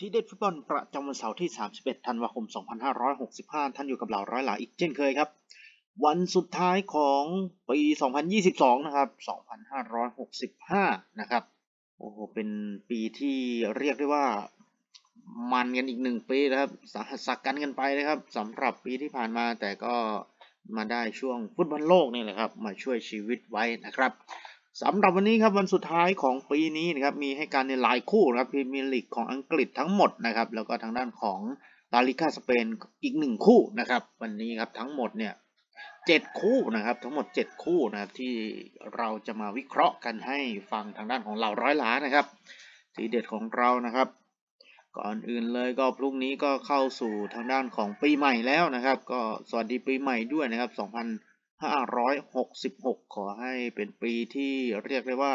ที่เด็ดฟุตบอลประจำวันเสาร์ที่ 31 ธันวาคม 2565 ท่านอยู่กับเราร้อยหลาอีกเช่นเคยครับ วันสุดท้ายของปี 2022 นะครับ 2565 นะครับ โอ้โห เป็นปีที่เรียกได้ว่ามันกันอีกหนึ่งปีนะครับสาหัสสักกันกันไปนะครับสำหรับปีที่ผ่านมาแต่ก็มาได้ช่วงฟุตบอลโลกนี่แหละครับ มาช่วยชีวิตไว้นะครับ สำหรับวันนี้ครับวันสุดท้ายของปีนี้นะครับมีให้การในหลายคู่นะครับพรีเมียร์ลีกของอังกฤษทั้งหมดนะครับแล้วก็ทางด้านของลาลิกาสเปนอีกหนึ่งคู่นะครับวันนี้ครับทั้งหมดเนี่ยเจ็ดคู่นะครับทั้งหมด 7 คู่นะครับที่เราจะมาวิเคราะห์กันให้ฟังทางด้านของเราร้อยล้านนะครับ ทีเด็ดของเรานะครับ ก่อนอื่นเลยก็พรุ่งนี้ก็เข้าสู่ทางด้านของปีใหม่แล้วนะครับ ก็สวัสดีปีใหม่ด้วยนะครับ 2 566 ขอให้เป็นปีที่เรียกได้ว่า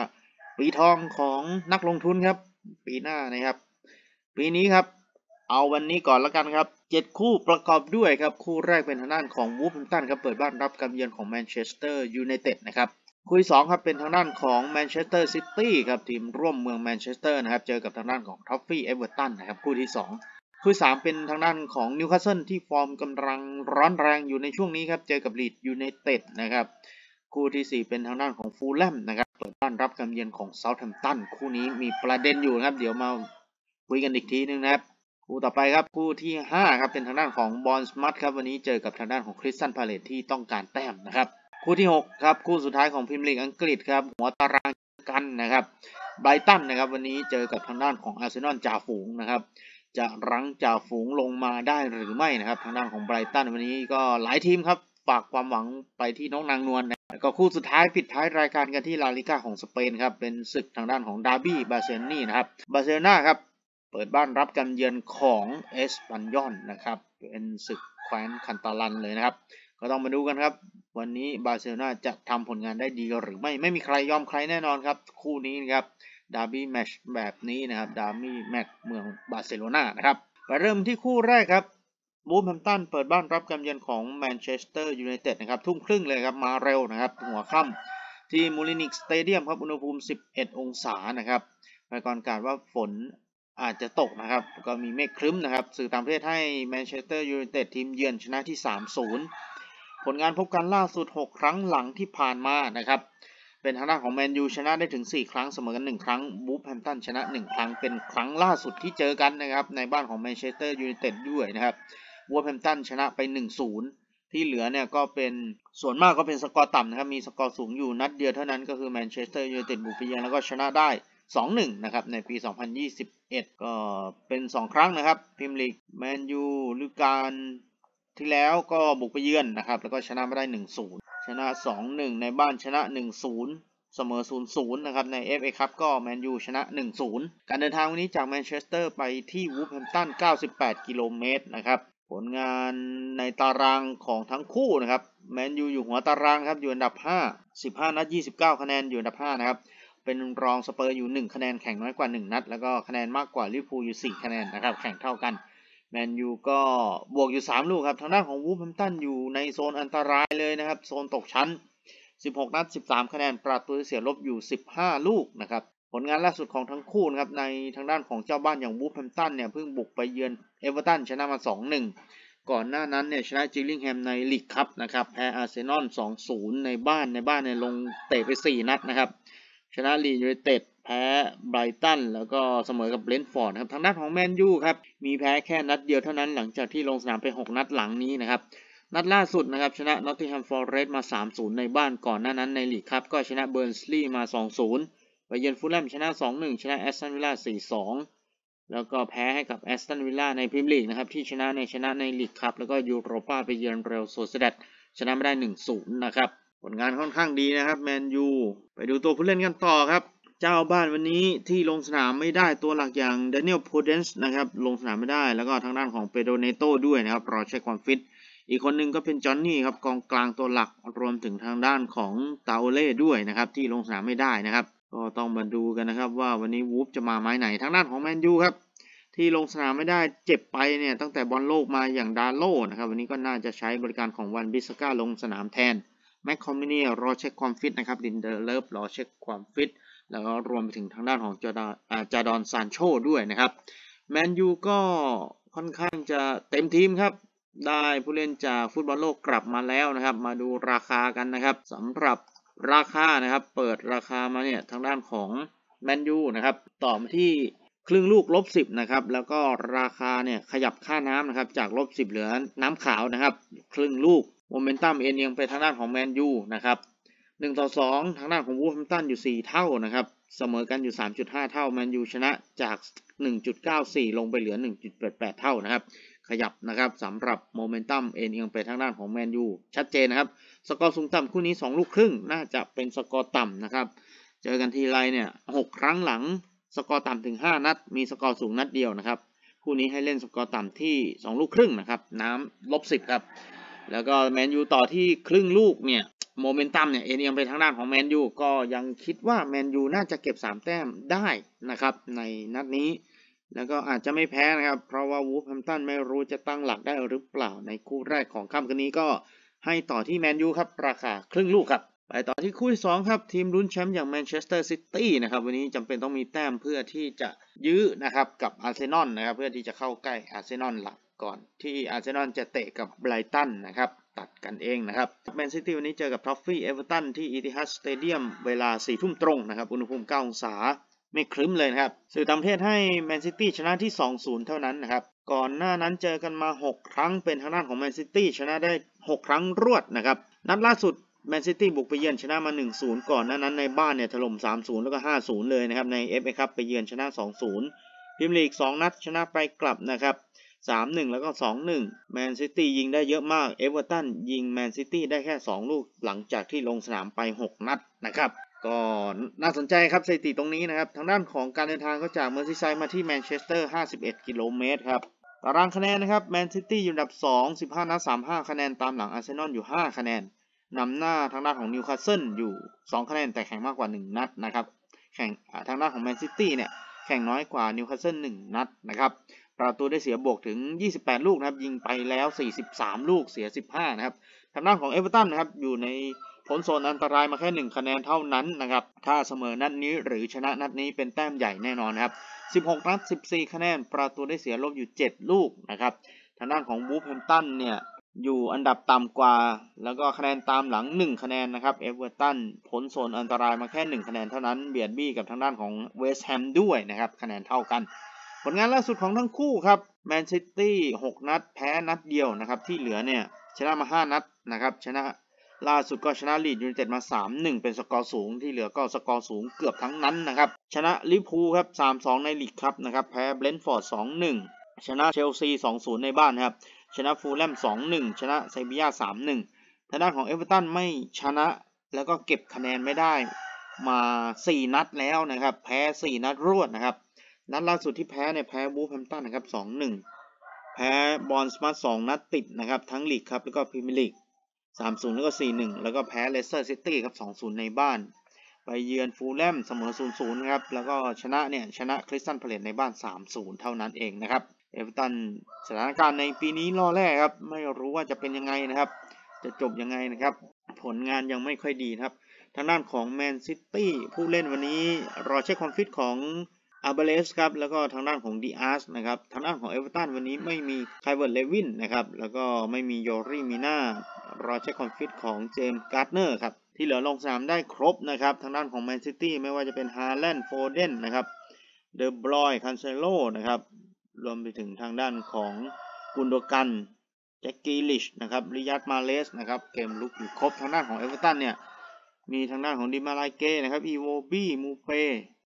ปีทองของนักลงทุนครับ ปีหน้านะครับ ปีนี้ครับ เอาวันนี้ก่อนแล้วกันครับเจ็ดคู่ประกอบด้วยครับ คู่แรกเป็นทางด้านของวูล์ฟแฮมป์ตันครับ เปิดบ้านรับการเยือนของแมนเชสเตอร์ยูไนเต็ดนะครับคู่สองครับเป็นทางด้านของแมนเชสเตอร์ซิตี้ครับทีมร่วมเมืองแมนเชสเตอร์นะครับ เจอกับทางด้านของท็อฟฟี่เอเวอร์ตันนะครับ คู่ที่ 2 คู่สามเป็นทางด้านของนิวคาสเซิลที่ฟอร์มกำลังร้อนแรงอยู่ในช่วงนี้ครับ เจอกับลีดส์ยูไนเต็ดนะครับ คู่ที่ 4 เป็นทางด้านของฟูแล่มนะครับ เปิดบ้านรับการเยือนของเซาท์แฮมป์ตัน คู่นี้มีประเด็นอยู่ครับ เดี๋ยวมาคุยกันอีกทีนึงนะครับ คู่ต่อไปครับคู่ที่ 5 ครับ เป็นทางด้านของบอร์นมัธครับ วันนี้เจอกับทางด้านของคริสตัลพาเลซที่ต้องการแต้มนะครับ คู่ที่ 6 ครับ คู่สุดท้ายของพรีเมียร์ลีกอังกฤษครับ หัวตารางกันนะครับ ไบรตันนะครับ วันนี้เจอกับทางด้านของอาร์เซนอลจ่าฝูงนะครับ จะรั้งจ่าฝูงลงมาได้หรือไม่นะครับ ทางด้านของไบรตันวันนี้ก็หลายทีมครับ ฝากความหวังไปที่น้องนางนวลนะก็คู่สุดท้ายปิดท้ายรายการกันที่ลาลิก้าของสเปนครับ เป็นศึกทางด้านของดาร์บี้บาร์เซนี่นะครับบาร์เซน่าครับ เปิดบ้านรับการเยือนของเอสปันยอนนะครับ เป็นศึกแคว้นคาตาลันเลยนะครับ ก็ต้องมาดูกันครับ วันนี้บาร์เซโลนาจะทำผลงานได้ดีหรือไม่ไม่มีใครยอมใครแน่นอนครับ คู่นี้นะครับ ดาร์บี้แมตช์แบบนี้นะครับดาร์บี้แมตช์เมืองบาร์เซโลนานะครับไปเริ่มที่คู่แรกครับวูฟแฮมตันเปิดบ้านรับการเยือนของแมนเชสเตอร์ยูไนเต็ดนะครับทุ่มครึ่งเลยครับมาเร็วนะครับหัวค่ำที่โมลินิวซ์สเตเดียมครับอุณหภูมิ 11 องศานะครับพยากรณ์การว่าฝนอาจจะตกนะครับ ก็มีเมฆครึ้มนะครับ สื่อต่างประเทศให้แมนเชสเตอร์ยูไนเต็ดทีมเยือนชนะที่ 3-0 ผลงานพบกันล่าสุด 6 ครั้งหลังที่ผ่านมานะครับ เป็นทางด้านของแมนยูชนะได้ถึง 4 ครั้งเสมอกัน 1 ครั้งวูฟแฮมตันชนะ 1 ครั้งเป็นครั้งล่าสุดที่เจอกันนะครับในบ้านของแมนเชสเตอร์ยูไนเต็ดด้วยนะครับวูฟแฮมตันชนะไป 1-0 ที่เหลือเนี่ยก็เป็นส่วนมากก็เป็นสกอร์ต่ำนะครับมีสกอร์สูงอยู่นัดเดียวเท่านั้นก็คือแมนเชสเตอร์ยูไนเต็ดบุกไปเยือนแล้วก็ชนะได้2-1 นะครับ ในปี 2021 ก็เป็น 2 ครั้งนะครับพรีเมียร์ลีกแมนยูฤดูกาลที่แล้วก็บุกไปเยือนนะครับ แล้วก็ชนะมาได้ 1-0 ชนะ 2-1 ในบ้านชนะ 1-0 เสมอ 0-0 นะครับ ใน FA ครับก็แมนยูชนะ 1-0 การเดินทางวันนี้จากแมนเชสเตอร์ไปที่วูฟแฮมตัน 98 กิโลเมตรนะครับ ผลงานในตารางของทั้งคู่นะครับ แมนยูอยู่หัวตารางครับ อยู่อันดับ 5 15 นัด 29 คะแนน อยู่อันดับ 5 นะครับ เป็นรองสเปอร์อยู่ 1 คะแนน แข่งน้อยกว่า 1 นัด แล้วก็คะแนนมากกว่าลิเวอร์พูลอยู่ 4 คะแนนนะครับ แข่งเท่ากัน แมนยูก็บวกอยู่ 3 ลูกครับ ทางด้านของวูฟแฮมตันอยู่ในโซนอันตรายเลยนะครับ โซนตกชั้น 16 นัด 13 คะแนน ประตูเสียลบอยู่ 15 ลูกนะครับ ผลงานล่าสุดของทั้งคู่นะครับ ในทางด้านของเจ้าบ้านอย่างวูฟแฮมตันเนี่ย เพิ่งบุกไปเยือนเอเวอร์ตันชนะมา 2-1 ก่อนหน้านั้นเนี่ยชนะจิลลิงแฮมในลีกคัพนะครับ แพ้อาร์เซนอล 2-0 ในบ้าน ในบ้านเนี่ยลงเตะไป 4 นัดนะครับ ชนะลีดส์ยูไนเต็ด แพ้ไบรตันแล้วก็เสมอกับเบรนท์ฟอร์ดครับทางด้านของแมนยูครับมีแพ้แค่นัดเดียวเท่านั้นหลังจากที่ลงสนามไป 6 นัดหลังนี้นะครับนัดล่าสุดนะครับชนะนอตติงแฮมฟอร์เรสต์มา 3-0 ในบ้านก่อนหน้านั้นในลีกครับก็ชนะเบิร์นลีย์มา 2-0 ไปเยือนฟูแลมชนะ 2-1 ชนะแอสตันวิลล่า 4-2 แล้วก็แพ้ให้กับแอสตันวิลล่าในพรีเมียร์ลีกนะครับที่ชนะในชนะในลีกครับแล้วก็ยูโรปาไปเยือนเรอัลโซเซียดาดชนะมาได้ 1-0 นะครับผลงานค่อนข้างดีนะครับแมนยูไปดูตัวผู้เล่นกันต่อครับ เจ้าบ้านวันนี้ที่ลงสนามไม่ได้ตัวหลักอย่างดาเนียลโพเดนซ์นะครับลงสนามไม่ได้แล้วก็ทางด้านของเปโดรเนโตด้วยนะครับรอเช็คความฟิตอีกคนหนึ่งก็เป็นจอห์นนี่ครับกองกลางตัวหลักรวมถึงทางด้านของตราโอเร่ด้วยนะครับที่ลงสนามไม่ได้นะครับก็ต้องมาดูกันนะครับว่าวันนี้วูฟจะมาไม้ไหนทางด้านของแมนยูครับที่ลงสนามไม่ได้เจ็บไปเนี่ยตั้งแต่บอลโลกมาอย่างดาโลนะครับวันนี้ก็น่าจะใช้บริการของวานบิสซาก้าลงสนามแทนแมคโทมิเนย์รอเช็คความฟิตนะครับดินเดอร์เลิฟรอเช็คความฟิต แล้วก็รวมไปถึงทางด้านของจาดาจาดอนซานโชด้วยนะครับ แมนยูก็ค่อนข้างจะเต็มทีมครับ ได้ผู้เล่นจากฟุตบอลโลกกลับมาแล้วนะครับ มาดูราคากันนะครับสำหรับราคานะครับ เปิดราคามาเนี่ยทางด้านของแมนยูนะครับต่อมาที่ครึ่งลูกลบสิบนะครับ แล้วก็ราคาเนี่ยขยับค่าน้ำนะครับ จากลบสิบเหลือน้ำขาวนะครับ ครึ่งลูกโมเมนตัมเอ็นเอียงไปทางด้านของแมนยูนะครับ หนึ่งต่อสองทางด้านของวูฟแฮมตันอยู่สี่เท่านะครับ เสมอกันอยู่ 3.5 เท่าแมนยูชนะจาก 1.94 ลงไปเหลือ 1.88 เท่านะครับ ขยับนะครับสำหรับโมเมนตัมเอ็นเอียงไปทางด้านของแมนยูชัดเจนนะครับ สกอร์สูงต่ำคู่นี้ 2 ลูกครึ่ง น่าจะเป็นสกอร์ต่ำนะครับ เจอกันทีไรเนี่ย 6 ครั้งหลัง สกอร์ต่ำถึง 5 นัด มีสกอร์สูงนัดเดียวนะครับ คู่นี้ให้เล่นสกอร์ต่ำที่ 2 ลูกครึ่งนะครับ น้ำลบ10ครับ แล้วก็แมนยูต่อที่ครึ่งลูกเนี่ย โมเมนตัมเนี่ยเอ็นเอียงไปทางด้านของแมนยูก็ยังคิดว่าแมนยูน่าจะเก็บ 3 แต้มได้นะครับ ในนัดนี้ แล้วก็อาจจะไม่แพ้นะครับ เพราะว่าวูฟแฮมตันไม่รู้จะตั้งหลักได้หรือเปล่าในคู่แรกของค่ำคืนนี้ก็ให้ต่อที่แมนยูครับ ราคาครึ่งลูกครับ ไปต่อที่คู่ที่2ครับ ทีมลุ้นแชมป์อย่างแมนเชสเตอร์ซิตี้นะครับ วันนี้จำเป็นต้องมีแต้มเพื่อที่จะยื้อนะครับกับอาร์เซนอลนะครับ เพื่อที่จะเข้าใกล้อาร์เซนอลหลักก่อนที่อาร์เซนอลจะเตะกับไบรตันนะครับ ตัดกันเองนะครับแมนซิตี้วันนี้เจอกับทอฟฟี่เอเวอร์ตันที่อีติฮัดสเตเดียมเวลา4ทุ่มตรงนะครับ อุณหภูมิ 9 องศาเมฆครึ้มเลยนะครับ สื่อต่างประเทศให้แมนซิตี้ชนะที่ 2-0 เท่านั้นนะครับ ก่อนหน้านั้นเจอกันมา 6 ครั้งเป็นทางด้านของแมนซิตี้ชนะได้ 6 ครั้งรวดนะครับ นัดล่าสุดแมนซิตี้บุกไปเยือนชนะมา 1-0 ก่อนหน้านั้นในบ้านเนี่ยถล่ม 3-0 แล้วก็ 5-0 เลยนะครับใน FA คัพไปเยือนชนะ 2-0พรีเมียร์ลีก 2 นัดชนะไปกลับนะครับ 3-1 แล้วก็ 2-1 แมนซิตี้ยิงได้เยอะมาก เอเวอร์ตันยิงแมนซิตี้ได้แค่ 2 ลูกหลังจากที่ลงสนามไป 6 นัดนะครับ ก็น่าสนใจครับสถิติตรงนี้นะครับ ทางด้านของการเดินทางก็จากเมอร์ซีไซด์มาที่แมนเชสเตอร์ 51 กิโลเมตรครับตารางคะแนนนะครับ แมนซิตี้อยู่อันดับ 2 15 นัด 35 คะแนน ตามหลังอาร์เซนอลอยู่ 5 คะแนนนำหน้าทางด้านของนิวคาสเซิลอยู่ 2 คะแนนแต่แข่งมากกว่า 1 นัดนะครับ แข่งทางด้านของแมนซิตี้เนี่ยแข่งน้อยกว่านิวคาสเซิล1นัดนะครับ ประตูได้เสียบวกถึง 28 ลูกนะครับ ยิงไปแล้ว 43 ลูกเสีย 15 นะครับทางด้านของเอเวอร์ตันนะครับอยู่ในพ้นโซนอันตรายมาแค่ 1 คะแนนเท่านั้นนะครับ ถ้าเสมอนัดนี้หรือชนะนัดนี้เป็นแต้มใหญ่แน่นอนนะครับ 16 นัด 14 คะแนน ประตูได้เสียลบอยู่ 7 ลูกนะครับ ทางด้านของวูฟแฮมตันเนี่ยอยู่อันดับต่ำกว่า แล้วก็คะแนนตามหลัง 1 คะแนนนะครับ เอเวอร์ตันพ้นโซนอันตรายมาแค่ 1 คะแนนเท่านั้น เบียดบี้กับทางด้านของเวสต์แฮมด้วยนะครับ คะแนนเท่ากัน ผลงานล่าสุดของทั้งคู่ครับแมนซิตี้6นัดแพ้นัดเดียวนะครับ ที่เหลือเนี่ยชนะมา 5 นัดนะครับ ชนะล่าสุดก็ชนะลีดยูไนเต็ดมา 3-1 เป็นสกอร์สูง ที่เหลือก็สกอร์สูงเกือบทั้งนั้นนะครับ ชนะลิเวอร์พูลครับ 3-2 ในลีกครับนะครับ แพ้เบรนท์ฟอร์ด 2-1 ชนะเชลซี 2-0 ในบ้านครับ ชนะฟูลแลม 2-1 ชนะเซบียา 3-1 ทางด้านของเอเวอร์ตันไม่ชนะแล้วก็เก็บคะแนนไม่ได้มา 4 นัดแล้วนะครับ แพ้ 4 นัดรวดนะครับ นัดล่าสุดที่แพ้เนี่ยแพ้วูล์ฟแฮมป์ตันนะครับ2-1แพ้บอร์นมัธ2นัดติดนะครับ ทั้งลีกครับแล้วก็พรีเมียร์ลีก3-0แล้วก็4-1แล้วก็แพ้เลสเตอร์ซิตี้ครับ2-0ในบ้าน ไปเยือนฟูลแลมเสมอ0-0นะครับ แล้วก็ชนะเนี่ยชนะคริสตัลพาเลซในบ้าน3-0เท่านั้นเองนะครับ เอเวอร์ตันสถานการณ์ในปีนี้ล่อแหลมครับ ไม่รู้ว่าจะเป็นยังไงนะครับ จะจบยังไงนะครับ ผลงานยังไม่ค่อยดีนะครับ ทางด้านของแมนซิตี้ผู้เล่นวันนี้รอเช็คความฟิตของ อัลวาเรซครับแล้วก็ทางด้านของดีอาร์สนะครับทางด้านของเอเวอร์ตันวันนี้ไม่มีคัลเวิร์ตเลวินนะครับแล้วก็ไม่มีเยอร์รีมินารอเช็คความฟิตของเจมส์การ์เนอร์ครับที่เหลือลงสนามได้ครบนะครับทางด้านของแมนซิตี้ไม่ว่าจะเป็นฮาแลนด์โฟเดนนะครับเดอบรอยน์คันเซโลนะครับรวมไปถึงทางด้านของกุนโดกันแจ็คกรีลิชนะครับริยาดมาห์เรซนะครับเกมรุกอยู่ครบทางด้านของเอเวอร์ตันเนี่ยมีทางด้านของดีมาไรเกรย์นะครับอิโวบี้โมเปย์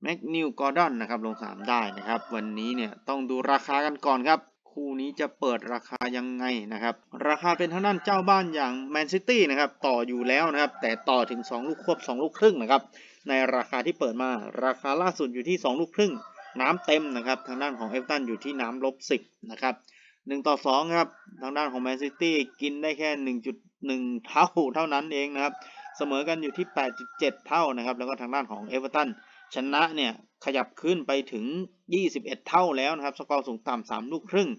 แม็คนีลกอร์ดอนนะครับลงสนามได้นะครับ วันนี้เนี่ยต้องดูราคากันก่อนครับ คู่นี้จะเปิดราคายังไงนะครับ ราคาเป็นทางด้านเจ้าบ้านอย่างแมนซิตี้นะครับต่ออยู่แล้วนะครับ แต่ต่อถึง 2 ลูกควบ 2 ลูกครึ่งนะครับ ในราคาที่เปิดมาราคาล่าสุดอยู่ที่ 2 ลูกครึ่ง น้ำเต็มนะครับทางด้านของเอเวอร์ตันอยู่ที่น้ำลบ10นะครับ1ต่อ2ครับทางด้านของแมนซิตี้กินได้แค่ 1.1 เท่าเท่านั้นเองนะครับเสมอกันอยู่ที่ 8.7 เท่านะครับ แล้วก็ทางด้านของเอเวอร์ตัน ชนะเนี่ยขยับขึ้นไปถึง 21 เท่าแล้วนะครับ สกอร์สูงต่ำ3ลูกครึ่ง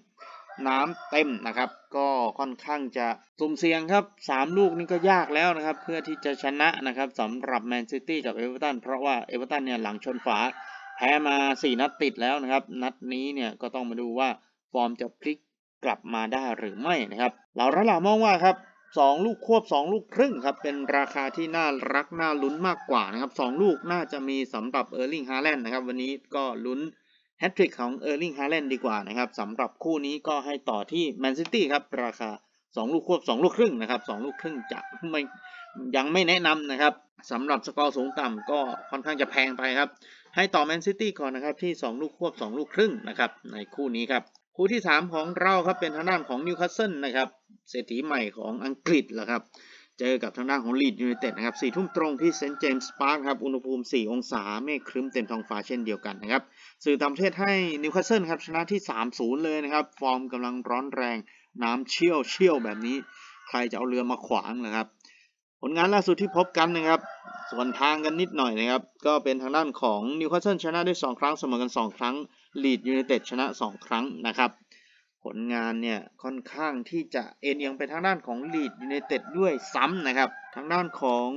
น้ำเต็มนะครับ ก็ค่อนข้างจะสุ่มเสี่ยงครับ 3 ลูกนี่ก็ยากแล้วนะครับ เพื่อที่จะชนะนะครับสำหรับแมนซิตี้กับเอเวอร์ตันเพราะว่าเอเวอร์ตันเนี่ยหลังชนฝา แพ้มา 4 นัดติดแล้วนะครับ นัดนี้เนี่ยก็ต้องมาดูว่าฟอร์มจะพลิกกลับมาได้หรือไม่นะครับ เหลาร้อยหลามองว่าครับ 2 ลูกควบ 2 ลูกครึ่งครับ เป็นราคาที่น่ารัก น่าลุ้นมากกว่านะครับ 2 ลูกน่าจะมีสำหรับเออร์ลิงฮาแลนด์นะครับ วันนี้ก็ลุ้นแฮตทริกของเออร์ลิงฮาแลนด์ดีกว่านะครับสำหรับคู่นี้ก็ให้ต่อที่แมนซิตี้ครับ ราคา 2 ลูกควบ 2 ลูกครึ่งนะครับ 2 ลูกครึ่งจะไม่ยังไม่แนะนำนะครับสำหรับสกอร์สูงต่ำก็ค่อนข้างจะแพงไปครับ ให้ต่อแมนซิตี้ก่อนนะครับที่ 2 ลูกควบ 2 ลูกครึ่งนะครับในคู่นี้ครับ คู่ที่ 3 ของเราครับเป็นทางด้านของนิวคาสเซิลนะครับเศรษฐีใหม่ของอังกฤษแหละครับเจอกับทางด้านของลีดยูไนเต็ดนะครับสี่ทุ่มตรงที่เซนต์เจมส์พาร์คครับอุณหภูมิ 4 องศาเมฆครึ้มเต็มท้องฟ้าเช่นเดียวกันนะครับสื่อต่างประเทศให้นิวคาสเซิลครับชนะที่ 3-0 เลยนะครับ ฟอร์มกำลังร้อนแรงน้ำเชี่ยวเชี่ยวแบบนี้ ใครจะเอาเรือมาขวางนะครับ ผลงานล่าสุดที่พบกันนะครับ สวนทางกันนิดหน่อยนะครับ ก็เป็นทางด้านของนิวคาสเซิลชนะได้ 2 ครั้งเสมอกัน 2 ครั้ง ลีดยูไนเต็ดชนะ 2 ครั้งนะครับ ผลงานเนี่ยค่อนข้างที่จะเอ็นเอียงไปทางด้านของลีดยูไนเต็ดด้วยซ้ำนะครับ ทางด้านของ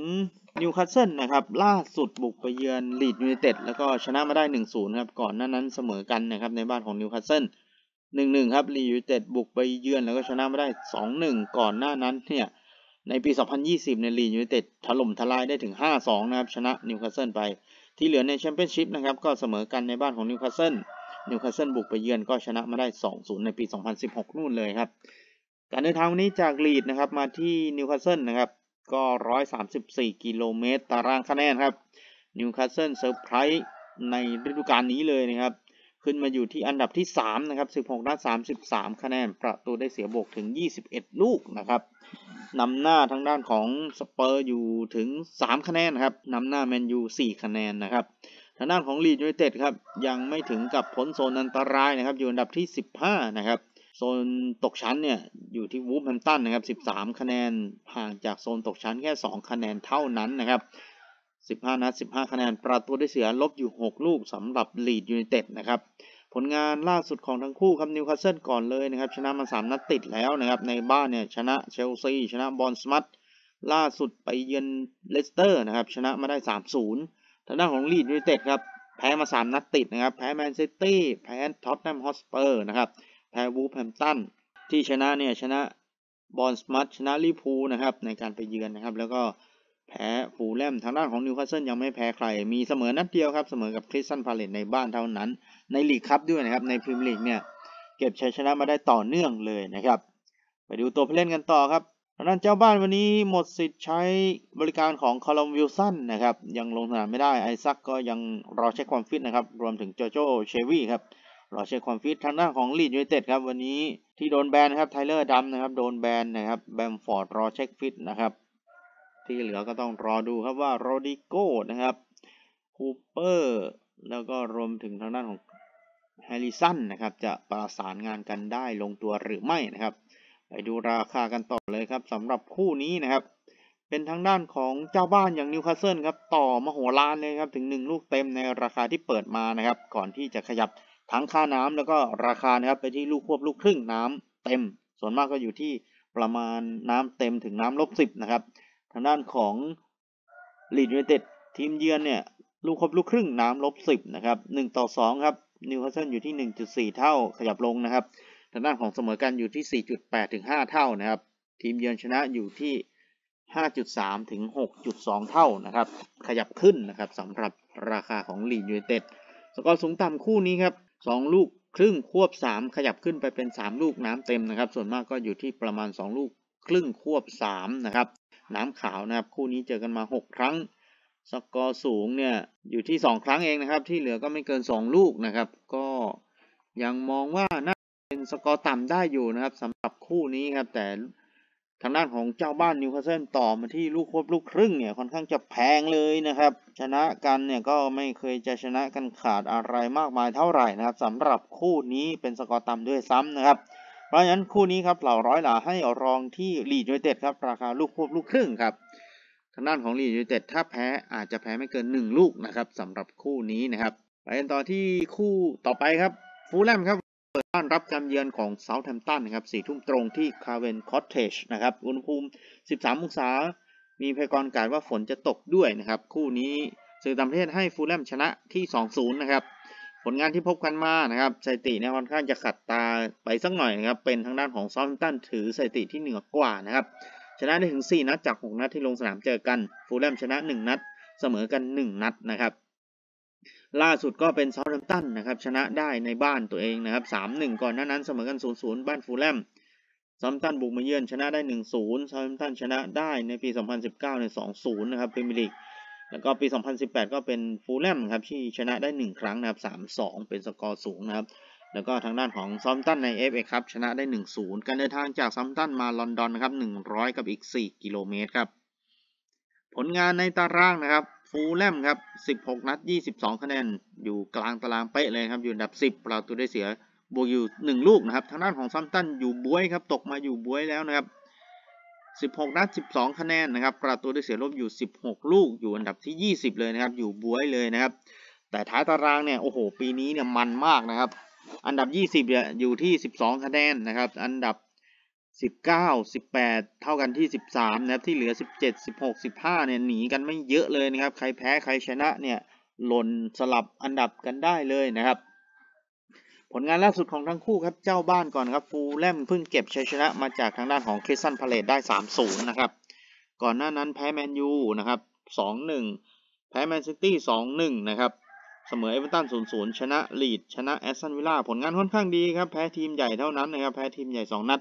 นิวคาสเซิลนะครับล่าสุดบุกไปเยือนลีดยูไนเต็ดแล้วก็ชนะมาได้ 1-0ครับก่อนหน้านั้นเสมอกันนะครับในบ้านของนิวคาสเซิล1-1ครับลีดยูไนเต็ดบุกไปเยือนแล้วก็ชนะมาได้2-1ก่อนหน้านั้นเนี่ยในปี 2020ในลีดยูไนเต็ดถล่มทลายได้ถึง 5-2 นะครับ ชนะนิวคาสเซิลไป ที่เหลือในแชมเปี้ยนชิพนะครับ ก็เสมอกันในบ้านของนิวคาสเซิล นิวคาสเซิลบุกไปเยือนก็ชนะมาได้ 2-0 ในปี 2016 นู่นเลยครับ การเดินทางวันนี้จากลีดนะครับมาที่นิวคาสเซิลนะครับ ก็ 134 กิโลเมตรตารางคะแนนครับ นิวคาสเซิลเซอร์ไพรส์ในฤดูกาลนี้เลยนะครับ ขึ้นมาอยู่ที่อันดับที่ 3 นะครับ 16นัด33 คะแนน ประตูได้เสียบวกถึง 21 ลูกนะครับนำหน้าทางด้านของสเปอร์อยู่ถึง 3 คะแนนครับนำหน้าแมนยู 4 คะแนนนะครับทางด้านของลีดยูไนเต็ดครับยังไม่ถึงกับพ้นโซนอันตรายนะครับ อยู่อันดับที่ 15 นะครับ โซนตกชั้นเนี่ยอยู่ที่วูล์ฟแฮมป์ตันนะครับ 13 คะแนนห่างจากโซนตกชั้นแค่ 2 คะแนนเท่านั้นนะครับ 15 นัด 15 คะแนน ประตูได้เสียลบอยู่ 6 ลูกสำหรับลีดยูไนเต็ดนะครับ ผลงานล่าสุดของทั้งคู่ครับนิวคาสเซิลก่อนเลยนะครับ ชนะมา 3 นัดติดแล้วนะครับ ในบ้านเนี่ยชนะเชลซีชนะบอร์นมัธล่าสุดไปเยือนเลสเตอร์นะครับ ชนะมาได้ 3-0 ทางด้านของลีดยูไนเต็ดครับแพ้มา 3 นัดติดนะครับ แพ้แมนซิตี้แพ้ท็อตแนมฮ็อตสเปอร์นะครับ แพ้วูล์ฟแฮมป์ตันที่ชนะเนี่ยชนะบอร์นมัธชนะลิเวอร์พูลนะครับในการไปเยือนนะครับ แล้วก็แพ้ฟูลแลมทางด้านของนิวคาสเซิลยังไม่แพ้ใคร มีเสมอนัดเดียวครับ เสมอกับคริสตัลพาเลซในบ้านเท่านั้น ในลีกคัพด้วยนะครับ ในพรีเมียร์ลีกเนี่ย เก็บชัยชนะมาได้ต่อเนื่องเลยนะครับ ไปดูตัวผู้เล่นกันต่อครับ ทางด้านเจ้าบ้านวันนี้หมดสิทธิ์ใช้บริการของคัลลัมวิลสันนะครับ ยังลงสนามไม่ได้อิซัคก็ยังรอเช็คความฟิตนะครับ รวมถึงจอนโจเชลวี่ย์ครับรอเช็คความฟิตทางด้านของลีดยูไนเต็ดครับวันนี้ที่โดนแบนครับไทเลอร์อดัมส์นะครับโดนแบนนะครับแบมฟอร์ดรอเช็คฟิตนะครับที่เหลือก็ต้องรอดูครับว่าโรดิโก้นะครับฮูเปอร์แล้วก็รวมถึงทางด้านของแฮร์ริสันนะครับจะประสานงานกันได้ลงตัวหรือไม่นะครับ ไปดูราคากันต่อเลยครับสำหรับคู่นี้นะครับ เป็นทางด้านของเจ้าบ้านอย่างนิวคาสเซิลครับต่อมโหฬารเลยครับถึง 1 ลูกเต็มในราคาที่เปิดมานะครับ ก่อนที่จะขยับทั้งค่าน้ำแล้วก็ราคานะครับไปที่ลูกควบลูกครึ่งน้ำเต็ม ส่วนมากก็อยู่ที่ประมาณน้ำเต็มถึงน้ำลบสิบนะครับทางด้านของลีดยูไนเต็ดทีมเยือนเนี่ยลูกควบลูกครึ่งน้ำลบสิบนะครับหนึ่งต่อสองครับนิวคาสเซิลอยู่ที่หนึ่งจุดสี่เท่าขยับลงนะครับ ทางด้านของเสมอกันอยู่ที่สี่จุดแปดถึงห้าเท่านะครับ ทีมเยือนชนะอยู่ที่ห้าจุดสามถึงหกจุดสองเท่านะครับ ขยับขึ้นนะครับสำหรับราคาของลีดยูไนเต็ดสกอร์สูงต่ำคู่นี้ครับสองลูกครึ่งควบสามขยับขึ้นไปเป็นสามลูกน้ำเต็มนะครับ ส่วนมากก็อยู่ที่ประมาณสองลูกครึ่งควบสามนะครับ น้ำขาวนะครับ คู่นี้เจอกันมา 6 ครั้งสกอร์สูงเนี่ยอยู่ที่ 2 ครั้งเองนะครับ ที่เหลือก็ไม่เกิน 2 ลูกนะครับ ก็ยังมองว่าน่า สกอร์ต่ำได้อยู่นะครับสำหรับคู่นี้ครับ แต่ทางด้านของเจ้าบ้านนิวคาสเซิลต่อมาที่ลูกควบลูกครึ่งเนี่ยค่อนข้างจะแพงเลยนะครับ ชนะกันเนี่ยก็ไม่เคยจะชนะกันขาดอะไรมากมายเท่าไหร่นะครับสำหรับคู่นี้เป็นสกอร์ต่ำด้วยซ้ำนะครับ เพราะฉะนั้นคู่นี้ครับเหลาร้อยหลาให้รองที่ลีดยูไนเต็ดครับราคาลูกควบลูกครึ่งครับทางด้านของลีดยูไนเต็ดถ้าแพ้อาจจะแพ้ไม่เกิน 1 ลูกนะครับสำหรับคู่นี้นะครับไปกันต่อที่คู่ต่อไปครับฟูลแลมครับ เปิดบ้านรับการเยือนของเซาท์แฮมป์ตันนะครับสี่ทุ่มตรงที่คาเวนคอตเทจนะครับ อุณหภูมิ 13 องศา มีพยากรณ์อากาศว่าฝนจะตกด้วยนะครับ คู่นี้สื่อต่างประเทศให้ฟูลแลมชนะที่ 2-0 นะครับ ผลงานที่พบกันมานะครับสถิติเนี่ยค่อนข้างจะขัดตาไปสักหน่อยนะครับ เป็นทางด้านของซอมตันถือสถิติที่เหนือกว่านะครับ ชนะได้ถึง 4 นัดจาก 6 นัดที่ลงสนามเจอกัน ฟูลแลมชนะ 1 นัด เสมอกัน 1 นัดนะครับ ล่าสุดก็เป็นเซาท์แฮมป์ตันนะครับชนะได้ในบ้านตัวเองนะครับ3-1ก่อนหน้านั้นเสมอกัน0-0บ้านฟูลแลมเซาท์แฮมป์ตันบุกมาเยือนชนะได้1-0เซาท์แฮมป์ตันชนะได้ในปี 2019 ใน2-0นะครับพรีเมียร์ลีกแล้วก็ปี 2018 ก็เป็นฟูลแลมครับที่ชนะได้ 1 ครั้งนะครับ3-2 เป็นสกอร์สูงนะครับ แล้วก็ทางด้านของซอมตันใน FA ครับชนะได้ 1-0 การเดินทางจากซอมตันมาลอนดอนนะครับ 100 กับอีก 4 กิโลเมตรครับ ผลงานในตารางนะครับ ฟูลแลมครับ 16 นัด 22 คะแนน อยู่กลางตารางเป๊ะเลยครับ อยู่อันดับ 10 ประตูได้เสีย บวกอยู่ 1 ลูกนะครับ ทางด้านของซัมตันอยู่บวยครับ ตกมาอยู่บวยแล้วนะครับ 16 นัด 12 คะแนนนะครับ ประตูได้เสียลบอยู่ 16 ลูก อยู่อันดับที่ 20 เลยนะครับ อยู่บวยเลยนะครับ แต่ท้ายตารางเนี่ย โอ้โห ปีนี้เนี่ยมันมากนะครับ อันดับ 20เนี่ยอยู่ที่ 12 คะแนนนะครับ อันดับ 19 18 เท่ากันที่ 13 นะครับ ที่เหลือ 17 16 15 เนี่ย หนีกันไม่เยอะเลยนะครับ ใครแพ้ใครชนะเนี่ย หล่นสลับอันดับกันได้เลยนะครับ ผลงานล่าสุดของทั้งคู่ครับ เจ้าบ้านก่อนครับ ฟูลแลมเพิ่งเก็บชัยชนะมาจากทางด้านของคริสตัลพาเลซได้ 3-0 นะครับ ก่อนหน้านั้นแพ้แมนยูนะครับ 2-1 แพ้แมนซิตี้ 2-1 นะครับเสมอเอเวอร์ตัน 0-0 ชนะลีด ชนะแอสตันวิลล่า ผลงานค่อนข้างดีครับ แพ้ทีมใหญ่เท่านั้นนะครับ แพ้ทีมใหญ่ 2 นัด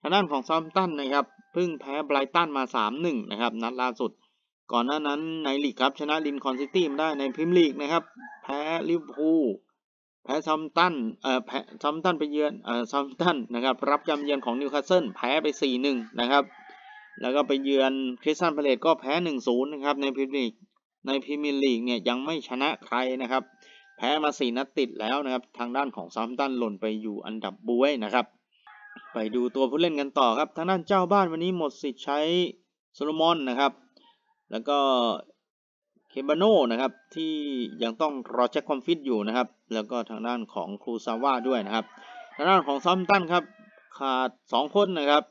ทางด้านของซาม์ตันนะครับเพิ่งแพ้ไบรตันมา 3-1 นะครับ นัดล่าสุด ก่อนหน้านั้นในลีกครับ ชนะลินคอล์นซิตี้มาได้ในพรีเมียร์ลีกนะครับ แพ้ลิเวอร์พูลแพ้ซัมตันเอ่อแพ้ซัมตันไปเยือนเอ่อซัมตันนะครับ รับการเยือนของนิวคาสเซิลแพ้ไป 4-1 นะครับ แล้วก็ไปเยือนคริสตัลพาเลซก็แพ้ 1-0 นะครับ ในพรีเมียร์ลีกในพรีเมียร์ลีกเนี่ยยังไม่ชนะใครนะครับ แพ้มา 4 นัดติดแล้วนะครับ ทางด้านของซัมตันหล่นไปอยู่อันดับบ๊วยนะครับ ไปดูตัวผู้เล่นกันต่อครับทางด้านเจ้าบ้านวันนี้หมดสิทธิ์ใช้โซโลมอนนะครับ แล้วก็เคบาโนนะครับที่ยังต้องรอเช็คความฟิตอยู่นะครับ แล้วก็ทางด้านของคูร์ซาว่าด้วยนะครับ ทางด้านของซัมตันครับขาด 2 คนนะครับ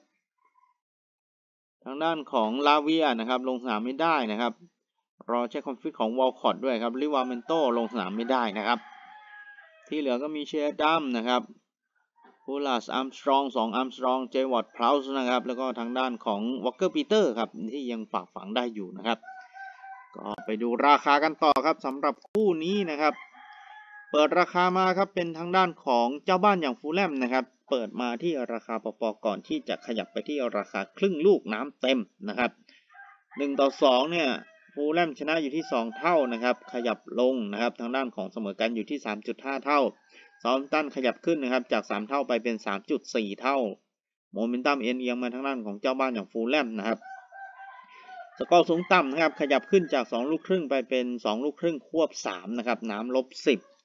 ทางด้านของลาเวียนะครับ ลงสนามไม่ได้นะครับ รอเช็คความฟิตของวอลคอตด้วยครับลิวราเมนโตลงสนามไม่ได้นะครับ ที่เหลือก็มีเชอดัมส์นะครับ พูลัสอาร์มสตรองสองอาร์มสตรองเจมส์วอร์ดพราวส์นะครับ แล้วก็ทางด้านของวอลเกอร์ปีเตอร์ครับ ที่ยังฝากฝังได้อยู่นะครับ ก็ไปดูราคากันต่อครับสำหรับคู่นี้นะครับ เปิดราคามาครับเป็นทางด้านของเจ้าบ้านอย่างฟูลแลมนะครับ เปิดมาที่ราคาปอปอก่อนที่จะขยับไปที่ราคาครึ่งลูกน้ำเต็มนะครับ1ต่อ2เนี่ยฟูลแลมชนะอยู่ที่ 2 เท่านะครับ ขยับลงนะครับ ทางด้านของเสมอกันอยู่ที่ 3.5 เท่า ซอมตันขยับขึ้นนะครับจาก 3 เท่าไปเป็น 3.4 เท่า โมเมนตัมเอนเอียงมาทางด้านของเจ้าบ้านอย่างฟูลแลมนะครับสกอร์สูงต่ำนะครับขยับขึ้นจาก 2 ลูกครึ่งไปเป็น 2 ลูกครึ่งควบ 3 นะครับ น้ำลบ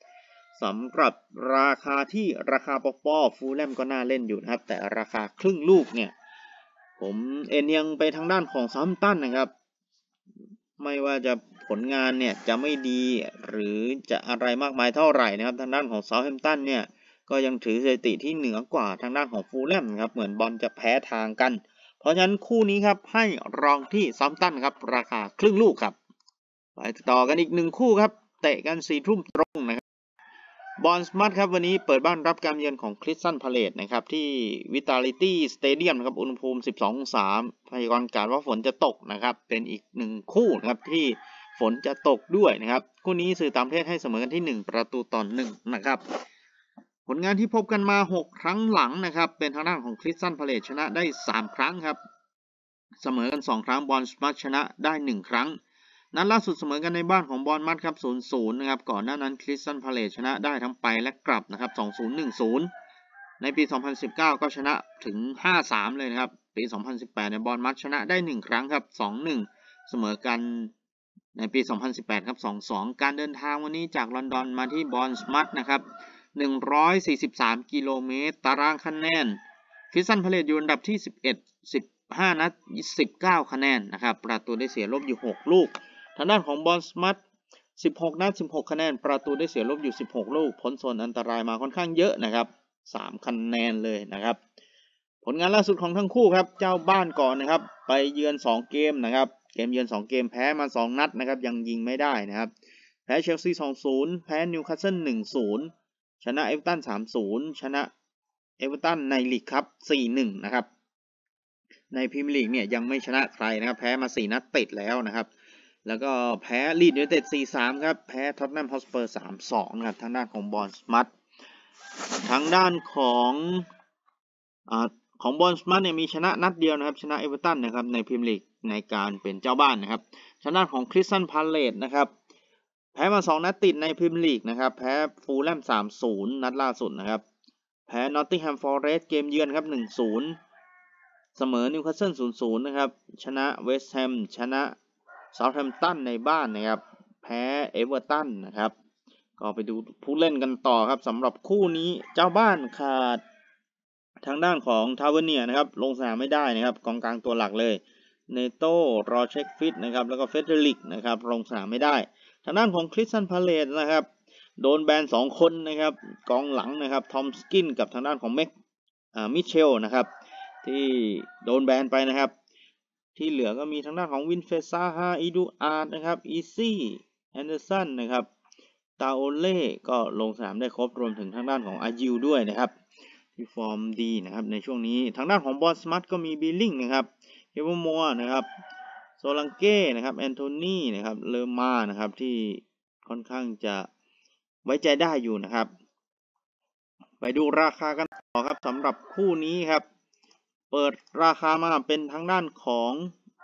10สำหรับราคาที่ราคาปอปอฟูลแลมก็น่าเล่นอยู่นะครับ แต่ราคาครึ่งลูกเนี่ย ผมเอนเอียงไปทางด้านของซอมตันนะครับ ไม่ว่าจะ ผลงานเนี่ยจะไม่ดีหรือจะอะไรมากมายเท่าไหร่นะครับ ทางด้านของเซาท์แฮมป์ตันเนี่ยก็ยังถือสถิติที่เหนือกว่าทางด้านของฟูลแลมครับเหมือนบอลจะแพ้ทางกัน เพราะฉะนั้นคู่นี้ครับให้รองที่ซัมตันครับราคาครึ่งลูกครับไปต่อกันอีกหนึ่งคู่ครับ เตะกันสี่ทุ่มตรงนะครับบอร์นมัธครับวันนี้เปิดบ้านรับการเยือนของคริสตัลพาเลซนะครับที่วิตาลิตี้สเตเดียมนะครับอุณหภูมิ 12 องศาพยากรณ์อากาศว่าฝนจะตกนะครับเป็นอีกหนึ่งคู่นะครับที่ นจะตกด้วยนะครับคู่นี้สื่อต่างประเทศให้เสมอกันที่ 1 ประตูต่อ1นะครับ ผลงานที่พบกันมา 6 ครั้งหลังนะครับ เป็นทางด้านของคริสตัลพาเลซชนะได้ 3 ครั้งครับ เสมอกัน 2 ครั้งบอร์นมัธชนะได้ 1 ครั้ง นัดล่าสุดเสมอกันในบ้านของบอร์นมัธครับ 0-0 นะครับ ก่อนหน้านั้นคริสตัลพาเลซชนะได้ทั้งไปและกลับนะครับ 2-0-1-0ในปี 2019 ก็ชนะถึง 5-3 เลยนะครับ ปี 2018 ในบอร์นมัธชนะได้ 1 ครั้งครับ 2-1 เสมอกัน ในปี 2018 ครับ 2-2 การเดินทางวันนี้จากลอนดอนมาที่บอร์นมัธนะครับ 143 กิโลเมตร ตารางคะแนนคริสตัลพาเลซอยู่อันดับที่ 11 15 นัด 19 คะแนนนะครับ ประตูได้เสียลบอยู่ 6 ลูก ทางด้านของบอร์นมัธ16 นัด 16 คะแนน ประตูได้เสียลบอยู่ 16 ลูก พ้นโซนอันตรายมาค่อนข้างเยอะนะครับ 3 คะแนนเลยนะครับ ผลงานล่าสุดของทั้งคู่ครับ เจ้าบ้านก่อนนะครับ ไปเยือน 2 เกมนะครับ เกมเยือน 2 เกมแพ้มา 2 นัดนะครับยังยิงไม่ได้นะครับ แพ้เชลซี 2-0 แพ้นิวคาสเซิล 1-0 ชนะเอเวอร์ตัน 3-0 ชนะเอเวอร์ตันในลีกครับ4-1 นะครับ ในพรีเมียร์ลีกเนี่ยยังไม่ชนะใครนะครับ แพ้มา 4 นัดติดแล้วนะครับ แล้วก็แพ้ลีดส์ยูไนเต็ด 4-3 ครับ แพ้ท็อตแนมฮอตสเปอร์ 3-2 นะครับ ทางด้านของบอร์นมัธทางด้านของอของบอร์นมัธเนี่ยมีชนะนัดเดียวนะครับ ชนะเอเวอร์ตันนะครับในพรีเมียร์ลีก ในการเป็นเจ้าบ้านนะครับชนะของคริสตัลพาเลซนะครับ แพ้มา 2 นัดติดในพรีเมียร์ลีกนะครับ แพ้ฟูแล่ม3-0 นัดล่าสุดนะครับ แพ้นอตติงแฮมฟอร์เรสต์เกมเยือนครับ 1-0 เสมอนิวคาสเซิล0-0 นะครับ ชนะเวสต์แฮม ชนะเซาท์แฮมป์ตันในบ้านนะครับ แพ้เอเวอร์ตันนะครับ ก็ไปดูผู้เล่นกันต่อครับสำหรับคู่นี้เจ้าบ้านขาดทางด้านของทาเวอร์เนียร์นะครับ ลงสนามไม่ได้นะครับ กองกลางตัวหลักเลย เนโต้รอเช็คฟิตนะครับแล้วก็เฟรเดริกส์นะครับลงสนามไม่ได้ ทางด้านของคริสตัลพาเลซนะครับโดนแบนสองคนนะครับกองหลังนะครับทอมกินส์กับทางด้านของแม็กมิตเชลล์นะครับที่โดนแบนไปนะครับ ที่เหลือก็มีทางด้านของวิลฟรีดซาฮาเอดูอาร์นะครับเอเซ่แอนเดอร์สันนะครับตาโอเล่ก็ลงสนามได้ครบรวมถึงทางด้านของอายิวด้วยนะครับที่ฟอร์มดีนะครับในช่วงนี้ทางด้านของบอร์นมัธก็มีบิลลิงนะครับ เฮเวอร์มัวนะครับโซลังเก้นะครับแอนโทนีนะครับเลอมานะครับที่ค่อนข้างจะไว้ใจได้อยู่นะครับ ไปดูราคากันต่อครับสำหรับคู่นี้ครับ เปิดราคามาเป็นทางด้านของ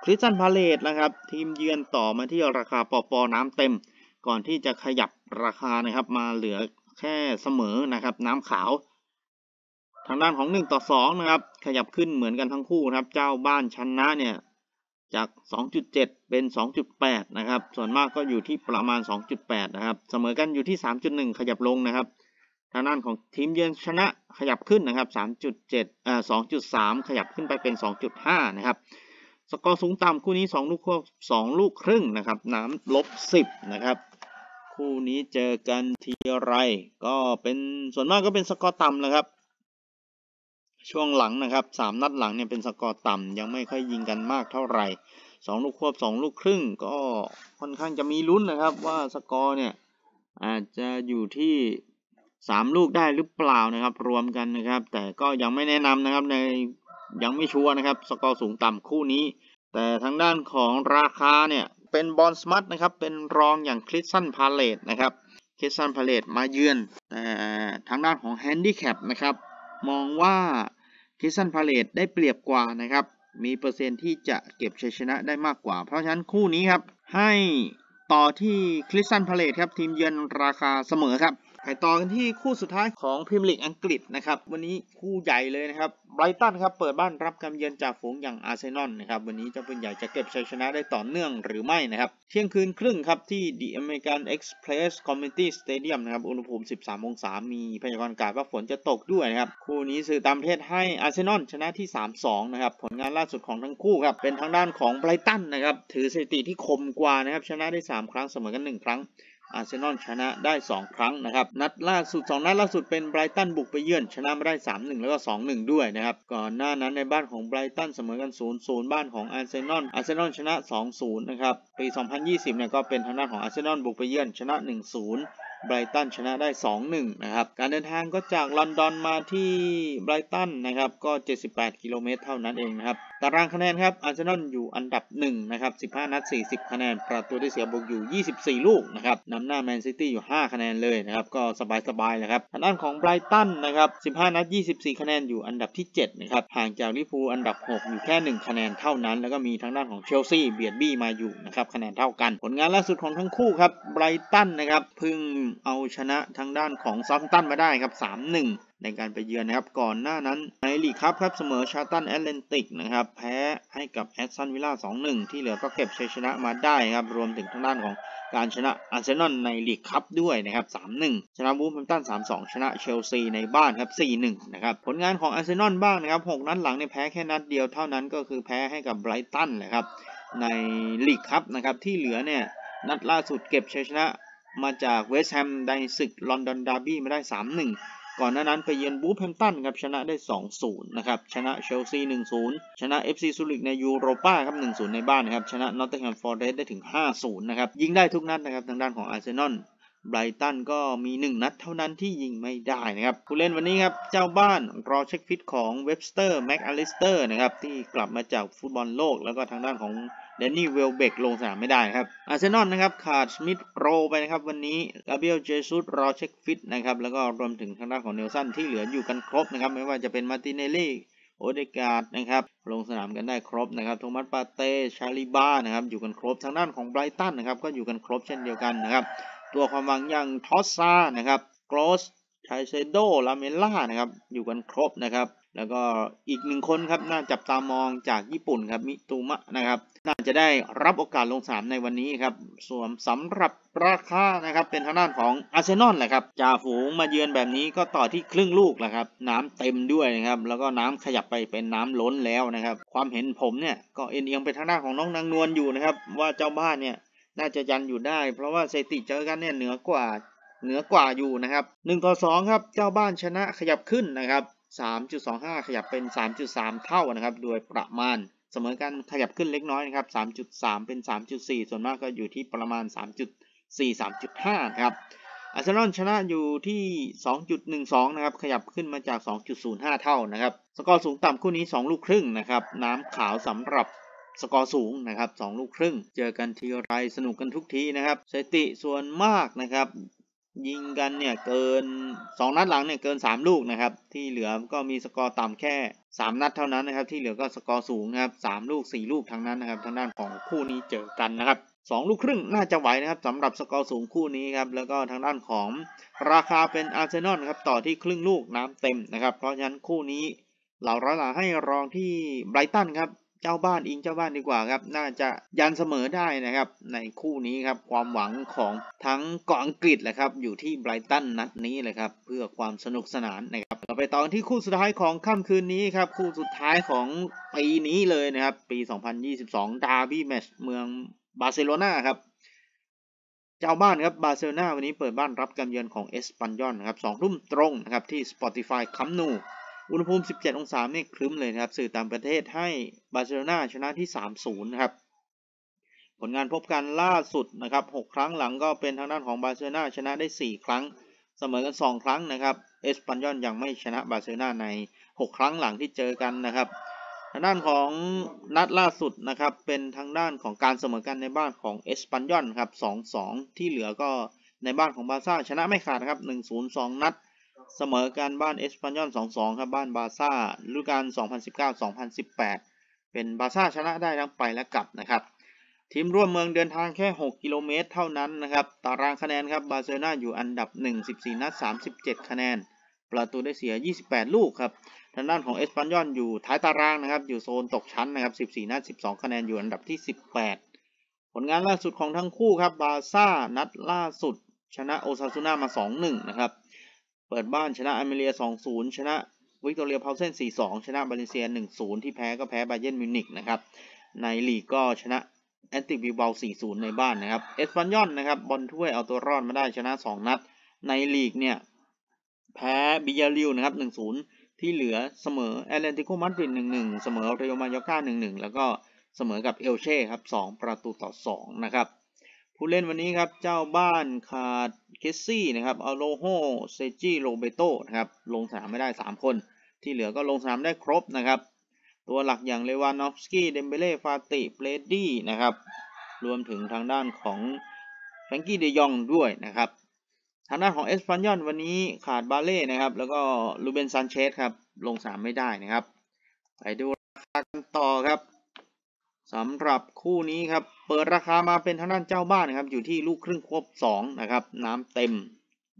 คริสตัลพาเลซนะครับ ทีมเยือนต่อมาที่ราคาปอปอน้ำเต็ม ก่อนที่จะขยับราคานะครับ มาเหลือแค่เสมอนะครับ น้ำขาว ทางด้านของ 1 ต่อ 2 นะครับ ขยับขึ้นเหมือนกันทั้งคู่นะครับ เจ้าบ้านชนะเนี่ยจาก 2.7 เป็น 2.8 นะครับ ส่วนมากก็อยู่ที่ประมาณ 2.8 นะครับ เสมอกันอยู่ที่ 3.1 ขยับลงนะครับ ทางด้านของทีมเยือนชนะขยับขึ้นนะครับ 3.7 เอ่อ 2.3 ขยับขึ้นไปเป็น 2.5 นะครับ สกอร์สูงต่ำคู่นี้ 2 ลูกควบ2ลูกครึ่งนะครับ น้ำลบ 10 นะครับ คู่นี้เจอกันทีไรก็เป็นส่วนมากก็เป็นสกอร์ต่ำเลยครับ ช่วงหลังนะครับ3นัดหลังเนี่ยเป็นสกอร์ต่ำยังไม่ค่อยยิงกันมากเท่าไหร่2ลูกควบ2ลูกครึ่งก็ค่อนข้างจะมีลุ้นนะครับ ว่าสกอร์เนี่ยอาจจะอยู่ที่3ลูกได้หรือเปล่านะครับ รวมกันนะครับ แต่ก็ยังไม่แนะนำนะครับในยังไม่ชัวร์นะครับ สกอร์สูงต่ำคู่นี้ แต่ทางด้านของราคาเนี่ยเป็นบอร์นมัธนะครับ เป็นรองอย่างคริสตัลพาเลซนะครับคริสตัลพาเลซมาเยือนแต่ทางด้านของแฮนดิแคปนะครับ มองว่า คริสตัลพาเลซได้เปรียบกว่านะครับ มีเปอร์เซ็นต์ที่จะเก็บชัยชนะได้มากกว่า เพราะฉะนั้นคู่นี้ครับ ให้ต่อที่คริสตัลพาเลซครับ ทีมเยือนราคาเสมอครับ ไปต่อกันที่คู่สุดท้ายของพรีเมียร์ลีกอังกฤษนะครับวันนี้คู่ใหญ่เลยนะครับไบรตันครับเปิดบ้านรับการเยือนจ่าฝูงอย่างอาร์เซนอลนะครับวันนี้เจ้าปืนใหญ่จะเก็บชัยชนะได้ต่อเนื่องหรือไม่นะครับเที่ยงคืนครึ่งครับที่ The American Express Community Stadium นะครับอุณหภูมิ 13 องศา มีพยากรณ์อากาศว่าฝนจะตกด้วยนะครับคู่นี้สื่อต่างประเทศให้อาร์เซนอลชนะที่ 3-2 นะครับผลงานล่าสุดของทั้งคู่ครับเป็นทางด้านของไบรตันนะครับถือสถิติที่คมกว่านะครับชนะได้ 3 ครั้งเสมอกัน 1 ครั้ง อาร์เซนอลชนะได้ 2 ครั้งนะครับ นัดล่าสุด 2 นัดล่าสุดเป็นไบรตันบุกไปเยือน ชนะมาได้ 3-1 แล้วก็ 2-1 ด้วยนะครับ ก่อนหน้านั้นในบ้านของไบรตันเสมอกัน 0-0 บ้านของอาร์เซนอลอาร์เซนอลชนะ 2-0 นะครับ ปี 2020 เนี่ยก็เป็นทางด้านของอาร์เซนอลบุกไปเยือนชนะ 1-0 ไบรตันชนะได้ 2-1 นะครับ การเดินทางก็จากลอนดอนมาที่ไบรตันนะครับ ก็ 78 กิโลเมตรเท่านั้นเองนะครับ ตารางคะแนนครับ อาร์เซนอลอยู่อันดับ 1 นะครับ 15 นัด 40 คะแนน ประตูได้เสียบวกอยู่ 24 ลูกนะครับ นำหน้าแมนซิตี้อยู่ 5 คะแนนเลยนะครับ ก็สบายๆนะครับ ทางด้านของไบรตันนะครับ 15 นัด 24 คะแนนอยู่อันดับที่ 7 นะครับ ห่างจากลิเวอร์พูลอันดับ 6 อยู่แค่ 1 คะแนนเท่านั้น แล้วก็มีทางด้านของเชลซีเบียดบี้มาอยู่นะครับ คะแนนเท่ากัน ผลงานล่าสุดของทั้งคู่ครับ ไบรตันนะครับเพิ่งเอาชนะทางด้านของเซาท์แฮมป์ตันมาได้ครับ 3-1 ในการไปเยือนนะครับ ก่อนหน้านั้นในลีกครับครับเสมอชาร์ลตันแอธเลติกนะครับ แพ้ให้กับแอสตันวิลล่า 2-1 ที่เหลือก็เก็บชัยชนะมาได้ครับ รวมถึงทางด้านของการชนะอาร์เซนอลในลีกคัพด้วยนะครับ 3-1 ชนะวูล์ฟแฮมป์ตัน 3-2 ชนะเชลซีในบ้านครับ 4-1 นะครับ ผลงานของอาร์เซนอลบ้างนะครับ 6 นัดหลังเนี่ยแพ้แค่นัดเดียวเท่านั้นก็คือแพ้ให้กับไบรตันแหละครับ ในลีกคัพนะครับ ที่เหลือเนี่ยนัดล่าสุดเก็บชัยชนะ มาจากเวสต์แฮมในศึกลอนดอนดาร์บี้มาได้ 3-1 ก่อนหน้านั้นไปเยือนวูล์ฟแฮมป์ตันครับชนะได้ 2-0 นะครับ ชนะเชลซี 1-0 ชนะ FC ซูริกในยูโรป้าครับ 1-0 ในบ้านนะครับ ชนะนอตติงแฮมฟอเรสต์ได้ถึง 5-0 นะครับ ยิงได้ทุกนัดนะครับทางด้านของอาร์เซนอลไบรตันก็มี 1 นัดเท่านั้นที่ยิงไม่ได้นะครับผู้เล่นวันนี้ครับ เจ้าบ้านรอเช็คฟิตของเว็บสเตอร์แม็กอลิสเตอร์นะครับที่กลับมาจากฟุตบอลโลกแล้วก็ทางด้านของ เดนนี่เวลเบกลงสนามไม่ได้ครับอาร์เซนอลนะครับขาดสมิธโรไปนะครับวันนี้กาเบรียลเจซุสรอเช็คฟิตนะครับแล้วก็รวมถึงทางด้านของเนลสันที่เหลืออยู่กันครบนะครับไม่ว่าจะเป็นมาร์ติเนลลี่โอเดการ์ดนะครับลงสนามกันได้ครบนะครับโทมัสปาร์เตย์ซาลิบ้านะครับอยู่กันครบทางด้านของไบรตันนะครับก็อยู่กันครบเช่นเดียวกันนะครับตัวความหวังอย่างทรอสซาร์นะครับกรอสไกเซโดลัลลาน่านะครับอยู่กันครบนะครับ แล้วก็อีกหนึ่งคนครับน่าจับตามองจากญี่ปุ่นครับมิตุมะนะครับ น่าจะได้รับโอกาสลงสนามในวันนี้ครับ ส่วนสำหรับราคานะครับเป็นทางด้านของอาร์เซนอลแหละครับจ่าฝูงมาเยือนแบบนี้ก็ต่อที่ครึ่งลูกแหละครับ น้ำเต็มด้วยนะครับ แล้วก็น้ำขยับไปเป็นน้ำล้นแล้วนะครับ ความเห็นผมเนี่ยก็เอ็นเอียงไปทางด้านของน้องนางนวลอยู่นะครับ ว่าเจ้าบ้านเนี่ยน่าจะยันอยู่ได้ เพราะว่าเซติเจอกันเนี่ยเหนือกว่าเหนือกว่าอยู่นะครับ1ต่อ2ครับเจ้าบ้านชนะขยับขึ้นนะครับ 3.25 ขยับเป็น 3.3 เท่านะครับ โดยประมาณ เสมอกันขยับขึ้นเล็กน้อยนะครับ 3.3 เป็น 3.4 ส่วนมากก็อยู่ที่ประมาณ 3.4 3.5 ครับ อาร์เซนอลชนะอยู่ที่ 2.12 นะครับ ขยับขึ้นมาจาก 2.05 เท่านะครับ สกอร์สูงต่ำคู่นี้ 2 ลูกครึ่งนะครับ น้ำขาวสำหรับสกอร์สูงนะครับ 2 ลูกครึ่ง เจอกันทีไรสนุกกันทุกทีนะครับ สถิติส่วนมากนะครับ ยิงกันเนี่ยเกิน 2 นัดหลังเนี่ยเกิน 3 ลูกนะครับ ที่เหลือก็มีสกอร์ต่ำแค่ 3 นัดเท่านั้นนะครับ ที่เหลือก็สกอร์สูงนะครับ3ลูก 4 ลูกทั้งนั้นนะครับทางด้านของคู่นี้เจอกันนะครับ2ลูกครึ่งน่าจะไหวนะครับสำหรับสกอร์สูงคู่นี้ครับแล้วก็ทางด้านของราคาเป็นอาร์เซนอลครับต่อที่ครึ่งลูกน้ำเต็มนะครับ เพราะฉะนั้นคู่นี้เหล่าร้อยหลาให้รองที่ไบรตันครับ เจ้าบ้านอิงเจ้าบ้านดีกว่าครับ น่าจะยันเสมอได้นะครับ ในคู่นี้ครับความหวังของทั้งเกาะอังกฤษแหละครับอยู่ที่ไบรตันนัดนี้เลยครับเพื่อความสนุกสนานนะครับเราไปต่อที่คู่สุดท้ายของค่ำคืนนี้ครับคู่สุดท้ายของปีนี้เลยนะครับ ปี 2022 ดาร์บี้แมตช์เมืองบาร์เซโลนาครับเจ้าบ้านครับบาร์เซโลนาวันนี้เปิดบ้านรับการเยือนของเอสปันยอนครับสองทุ่มตรงนะครับที่ Spotify คัมป์นู อุณหภูมิ 17 องศาเมฆครึ้มเลยนะครับ สื่อต่างประเทศให้บาร์เซโลนาชนะที่ 3-0 นะครับ ผลงานพบกันล่าสุดนะครับ 6 ครั้งหลังก็เป็นทางด้านของบาร์เซโลนาชนะได้ 4 ครั้ง เสมอกัน 2 ครั้งนะครับ เอสปันยอนยังไม่ชนะบาร์เซโลนาใน 6 ครั้งหลังที่เจอกันนะครับทางด้านของนัดล่าสุดนะครับ เป็นทางด้านของการเสมอกันในบ้านของเอสปันยอนครับ 2-2 ที่เหลือก็ในบ้านของบาซ่าชนะไม่ขาดครับ 1-0 2 นัด เสมอกันบ้านเอสปันยอน2-2 ครับบ้านบาซ่าฤดูกาล 2019-2018 เป็นบาซ่าชนะได้ทั้งไปและกลับนะครับ ทีมร่วมเมืองเดินทางแค่ 6 กิโลเมตรเท่านั้นนะครับ ตารางคะแนนครับบาร์เซโลนาอยู่อันดับ 1 14 นัด 37 คะแนน ประตูได้เสีย 28 ลูกครับ ทางด้านของเอสปันยอนอยู่ท้ายตารางนะครับ อยู่โซนตกชั้นนะครับ 14 นัด 12 คะแนนอยู่อันดับที่ 18 ผลงานล่าสุดของทั้งคู่ครับบาซ่านัดล่าสุดชนะโอซาซูน่ามา 2-1 นะครับ เปิดบ้านชนะอัลเมเรีย 2-0 ชนะวิกตอเรียพัลเซน4-2 ชนะบาเลนเซีย 1-0 ที่แพ้ก็แพ้บาเยิร์นมิวนิกนะครับ ในลีกก็ชนะแอธเลติกบิลเบา4-0 ในบ้านนะครับ เอสปันยอนนะครับบอลถ้วยเอาตัวรอดมาได้ชนะ 2 นัด ในลีกเนี่ย แพ้บียาร์เรอัลนะครับ 1-0 ที่เหลือเสมอแอตเลติโกมาดริด1-1 เสมอเรอัลมายอร์ก้า1-1 แล้วก็เสมอกับเอลเช่ครับ 2 ประตูต่อ 2 นะครับ ผู้เล่นวันนี้ครับเจ้าบ้านขาดเคสซี่นะครับอเราโฮเซร์จิโรแบร์โต้นะครับลงสนามไม่ได้ 3 คน ที่เหลือก็ลงสนามได้ครบนะครับตัวหลักอย่างเลวานดอฟสกี้เดมเบเล่ฟาติบัลเด้นะครับรวมถึงทางด้านของแฟรงกี้เดอยองด้วยนะครับทางด้านของเอสปันยอนวันนี้ขาดบาเล่นะครับแล้วก็รูเบนซานเชสครับลงสนามไม่ได้นะครับไปดูราคากันต่อครับ สำหรับคู่นี้ครับ เปิดราคามาเป็นทางด้านเจ้าบ้านนะครับ อยู่ที่ลูกครึ่งควบ2นะครับ น้ำเต็ม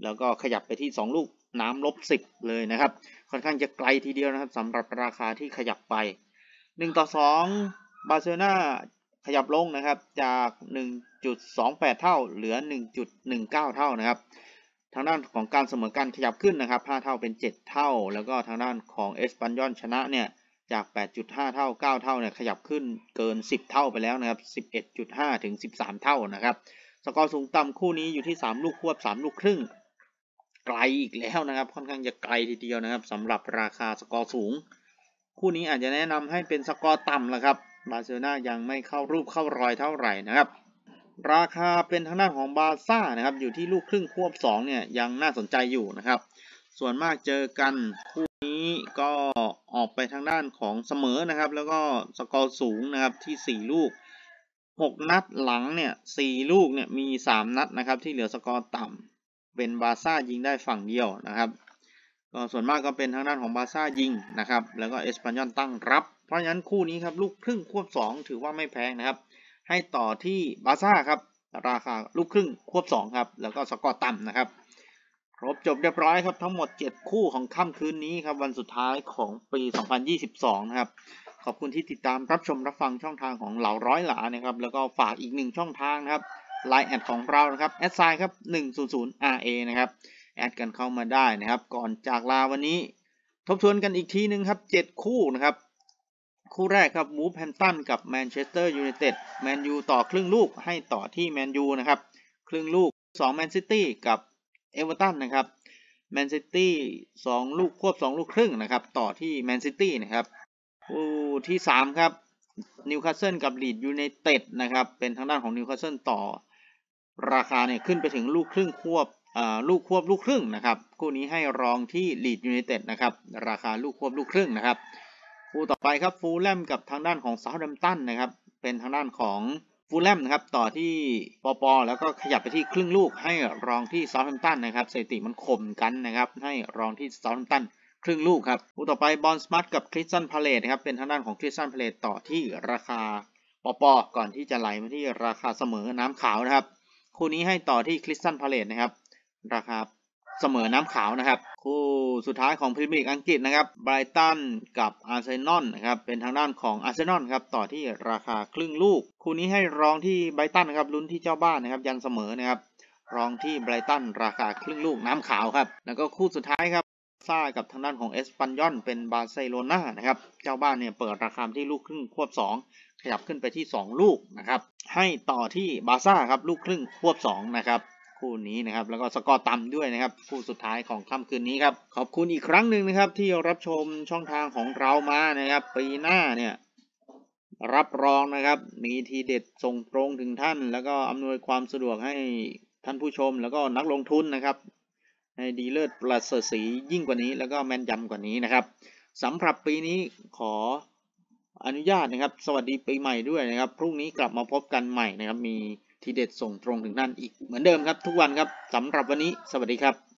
แล้วก็ขยับไปที่ 2 ลูกน้ำลบ10 เลยนะครับ ค่อนข้างจะไกลทีเดียวนะครับสำหรับราคาที่ขยับไป 1 ต่อ 2 บาร์เซโลนาขยับลงนะครับจาก 1.28 เท่า เหลือ 1.19 เท่านะครับ ทางด้านของการเสมอกันขยับขึ้นนะครับ 5 เท่าเป็น 7 เท่า แล้วก็ทางด้านของเอสปันยอนชนะเนี่ย จาก 8.5 เท่า 9 เท่าเนี่ยขยับขึ้นเกิน 10 เท่าไปแล้วนะครับ 11.5 ถึง 13 เท่านะครับ สกอร์สูงต่ำคู่นี้อยู่ที่ 3 ลูกควบ 3 ลูกครึ่ง ไกลอีกแล้วนะครับ ค่อนข้างจะไกลทีเดียวนะครับสำหรับราคาสกอร์สูง คู่นี้อาจจะแนะนำให้เป็นสกอร์ต่ำแล้วครับ บาร์เซโลนายังไม่เข้ารูปเข้ารอยเท่าไหร่นะครับ ราคาเป็นทางด้านของบาร์ซ่านะครับ อยู่ที่ลูกครึ่งควบ 2 เนี่ยยังน่าสนใจอยู่นะครับ ส่วนมากเจอกันคู่ นี้ก็ออกไปทางด้านของเสมอนะครับ แล้วก็สกอร์สูงนะครับที่ 4 ลูก 6 นัดหลังเนี่ย4ลูกเนี่ยมี 3 นัดนะครับ ที่เหลือสกอร์ต่ำเป็นบาซ่ายิงได้ฝั่งเดียวนะครับก็ส่วนมากก็เป็นทางด้านของบาซ่ายิงนะครับ แล้วก็เอสปันยอนตั้งรับ เพราะฉะนั้นคู่นี้ครับลูกครึ่งควบ 2 ถือว่าไม่แพงนะครับ ให้ต่อที่บาซ่าครับราคาลูกครึ่งควบ 2 ครับ แล้วก็สกอร์ต่ำนะครับ ครบจบเรียบร้อยครับทั้งหมด 7 คู่ของค่ำคืนนี้ครับวันสุดท้ายของปี 2022 นะครับ ขอบคุณที่ติดตามรับชมรับฟังช่องทางของเหลาร้อยหลานะครับ แล้วก็ฝากอีกหนึ่งช่องทางนะครับไลน์แอดของเรานะครับ at sign ครับ 100 RA นะครับแอดกันเข้ามาได้นะครับ ก่อนจากลาวันนี้ ทบทวนกันอีกทีหนึ่งครับ 7 คู่นะครับ คู่แรกครับวูล์ฟแฮมป์ตันกับแมนเชสเตอร์ยูไนเต็ดแมนยูต่อครึ่งลูกให้ต่อที่แมนยูนะครับ ครึ่งลูก2แมนซิตี้กับ เอเวอร์ตันนะครับแมนซิตี้2ลูกควบ2ลูกครึ่งนะครับ ต่อที่แมนซิตี้นะครับคู่ที่3ครับนิวคาสเซิลกับลีดส์ยูไนเต็ดนะครับ เป็นทางด้านของนิวคาสเซิลต่อ ราคาเนี่ยขึ้นไปถึงลูกครึ่งควบลูกควบลูกครึ่งนะครับ คู่นี้ให้รองที่ลีดส์ยูไนเต็ดนะครับ ราคาลูกควบลูกครึ่งนะครับ คู่ต่อไปครับฟูแล่มกับทางด้านของเซาท์แฮมป์ตันนะครับ เป็นทางด้านของ ฟูแล่มนะครับต่อที่ปอปอแล้วก็ขยับไปที่ครึ่งลูกให้รองที่เซาท์แฮมป์ตันนะครับสถิติมันข่มกันนะครับให้รองที่เซาท์แฮมป์ตันครึ่งลูกครับคู่ต่อไปบอร์นมัธกับคริสตัลพาเลซนะครับเป็นทางด้านของคริสตัลพาเลซต่อที่ราคาปอปอก่อนที่จะไหลมาที่ราคาเสมอน้ำขาวนะครับคู่นี้ให้ต่อที่คริสตัลพาเลซนะครับราคา เสมอน้ำขาวนะครับ คู่สุดท้ายของพรีเมียร์ลีกอังกฤษนะครับไบรตันกับอาร์เซนอลนะครับเป็นทางด้านของอาร์เซนอลครับต่อที่ราคาครึ่งลูก คู่นี้ให้รองที่ไบรตันนะครับลุ้นที่เจ้าบ้านนะครับยันเสมอนะครับรองที่ไบรตันราคาครึ่งลูกน้ำขาวครับแล้วก็คู่สุดท้ายครับบาซ่ากับทางด้านของเอสปันยอนเป็นบาร์เซโลนานะครับเจ้าบ้านเนี่ยเปิดราคาที่ลูกครึ่งควบ 2 ขยับขึ้นไปที่ 2 ลูกนะครับให้ต่อที่บาซ่าครับลูกครึ่งควบ 2 นะครับ คู่นี้นะครับ แล้วก็สกอร์ต่ำด้วยนะครับ คู่สุดท้ายของค่ำคืนนี้ครับ ขอบคุณอีกครั้งหนึ่งนะครับ ที่รับชมช่องทางของเรามานะครับ ปีหน้าเนี่ยรับรองนะครับ มีทีเด็ดส่งตรงถึงท่าน แล้วก็อำนวยความสะดวกให้ท่านผู้ชม แล้วก็นักลงทุนนะครับ ให้ดีเลิศประเสริฐสียิ่งกว่านี้ แล้วก็แม่นยำกว่านี้นะครับสำหรับปีนี้ขออนุญาตนะครับ สวัสดีปีใหม่ด้วยนะครับ พรุ่งนี้กลับมาพบกันใหม่นะครับมี ที่เด็ดส่งตรงถึงท่านอีกเหมือนเดิมครับทุกวันครับสำหรับวันนี้สวัสดีครับ